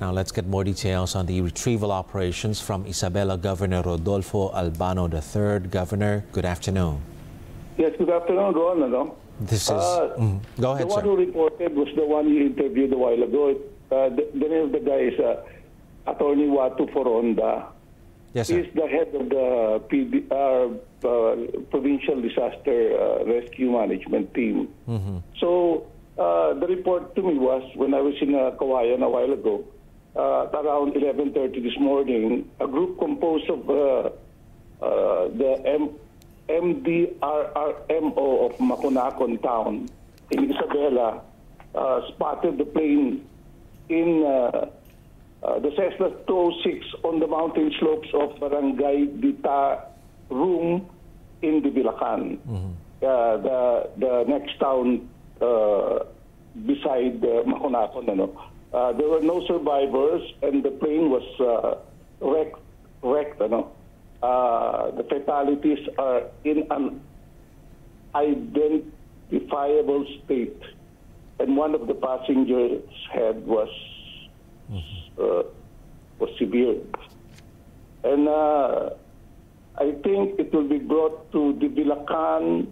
Now let's get more details on the retrieval operations from Isabela Governor Rodolfo Albano III. Governor, good afternoon. Yes, good afternoon, Ron. This is. Mm, go ahead, the one sir. who reported was the one you interviewed a while ago. Uh, the, the name of the guy is uh, Attorney Watu Foronda. Yes, sir. He's the head of the PD, uh, uh, Provincial Disaster uh, Rescue Management Team. Mm-hmm. So uh, the report to me was when I was in uh, Cauayan a while ago, uh, around 11.30 this morning, a group composed of uh, uh, the M- MDRRMO of Makunakon town in Isabela uh, spotted the plane in uh, uh, the Cessna 206 on the mountain slopes of Barangay Dita Room in Dibilacan, uh, the, the next town uh, beside uh, Makunakon. Ano. Uh, there were no survivors and the plane was uh, wrecked. wrecked. Uh, the fatalities are in an identifiable state, and one of the passengers' head was uh, was severe. And uh, I think it will be brought to Divilacan.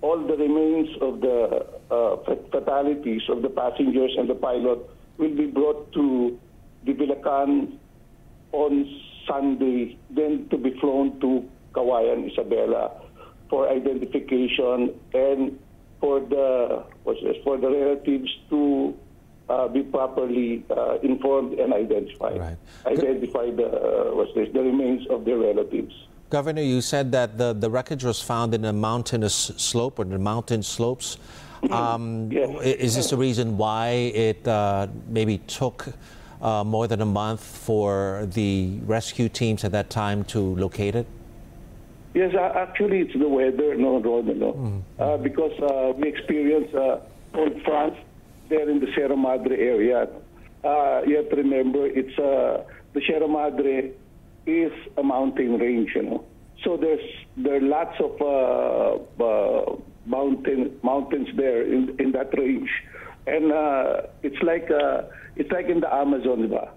All the remains of the uh, fatalities of the passengers and the pilot will be brought to Divilacan on Sunday, then to be flown to Cauayan, Isabela, for identification and for the what's this, for the relatives to uh, be properly uh, informed and identified. Right. Identify the uh, what's this, the remains of their relatives. Governor, you said that the, the wreckage was found in a mountainous slope or the mountain slopes. Um, Yes. Is this the reason why it uh, maybe took uh, more than a month for the rescue teams at that time to locate it? Yes, uh, actually, it's the weather, no, no. Uh, because uh, we experienced uh, cold front there in the Sierra Madre area. Uh, you have to remember, it's uh, the Sierra Madre is a mountain range, you know. So there's there are lots of uh, uh, mountain mountains there in in that range, and uh, it's like uh, it's like in the Amazon, diba?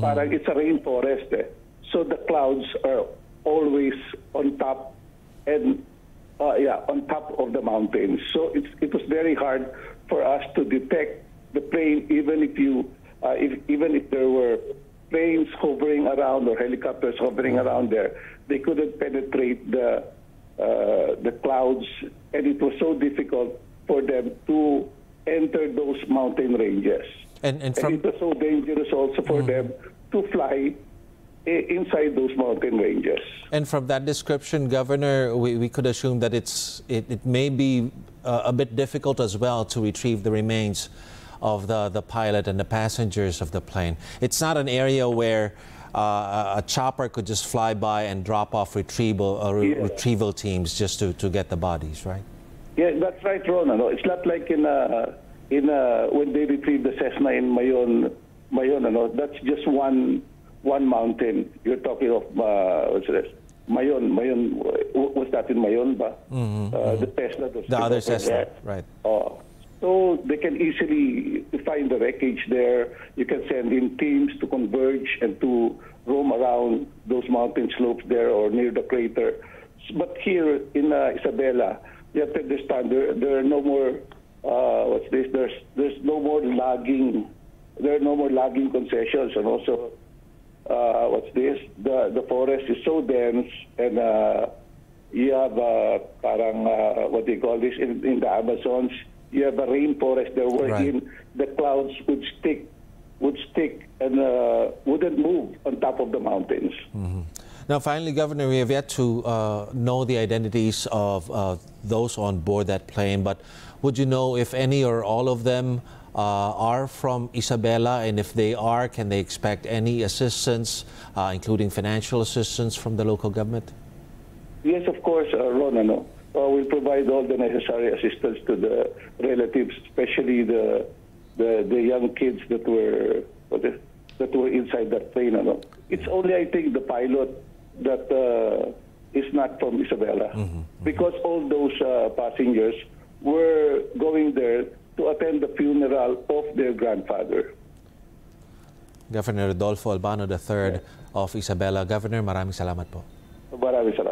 Parang it's a rainforest. Eh? So the clouds are always on top and uh, yeah, on top of the mountains. So it's, it was very hard for us to detect the plane, even if you, uh, if, even if there were planes hovering around or helicopters hovering around there, they couldn't penetrate the Uh, the clouds, and it was so difficult for them to enter those mountain ranges. And, and And it was so dangerous also for mm-hmm. them to fly eh, inside those mountain ranges. And from that description, Governor, we, we could assume that it's it, it may be uh, a bit difficult as well to retrieve the remains of the, the pilot and the passengers of the plane. It's not an area where uh, a a chopper could just fly by and drop off retrieval uh, re- Yeah. retrieval teams just to, to get the bodies, right? Yeah, that's right, Ron. Ano? It's not like in uh, in uh, when they retrieve the Cessna in Mayon, Mayon. Ano? That's just one one mountain. You're talking of uh, what's this? Mayon, Mayon. Was that in Mayon, ba? Uh, the Cessna. Mm-hmm, The other Cessna. Cessna, right? Oh. So they can easily find the wreckage there. You can send in teams to converge and to roam around those mountain slopes there or near the crater. But here in uh, Isabela, you have to understand there, there are no more, uh, what's this, there's, there's no more logging, there are no more logging concessions and also, uh, what's this, the, the forest is so dense and uh, you have uh, parang uh, what you call this in, in the Amazons. You have a rainforest there wherein the clouds would stick, would stick and uh, wouldn't move on top of the mountains. Now, finally, Governor, we have yet to uh, know the identities of uh, those on board that plane, but would you know if any or all of them uh, are from Isabela? And if they are, can they expect any assistance, uh, including financial assistance from the local government? Yes, of course, uh, Ron, ano, uh, we'll provide all the necessary assistance to the relatives, especially the the, the young kids that were what is- that were inside that plane. Ano. It's only, I think, the pilot that uh, is not from Isabela, because all those uh, passengers were going there to attend the funeral of their grandfather. Governor Rodolfo Albano III of Isabela. Governor, maraming salamat po. Maraming salamat.